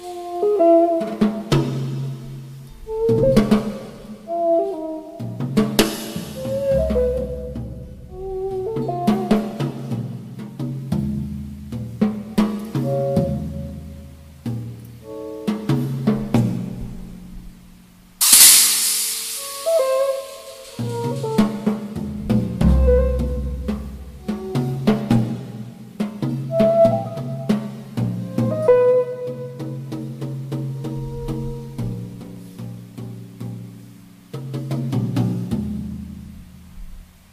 Whoa.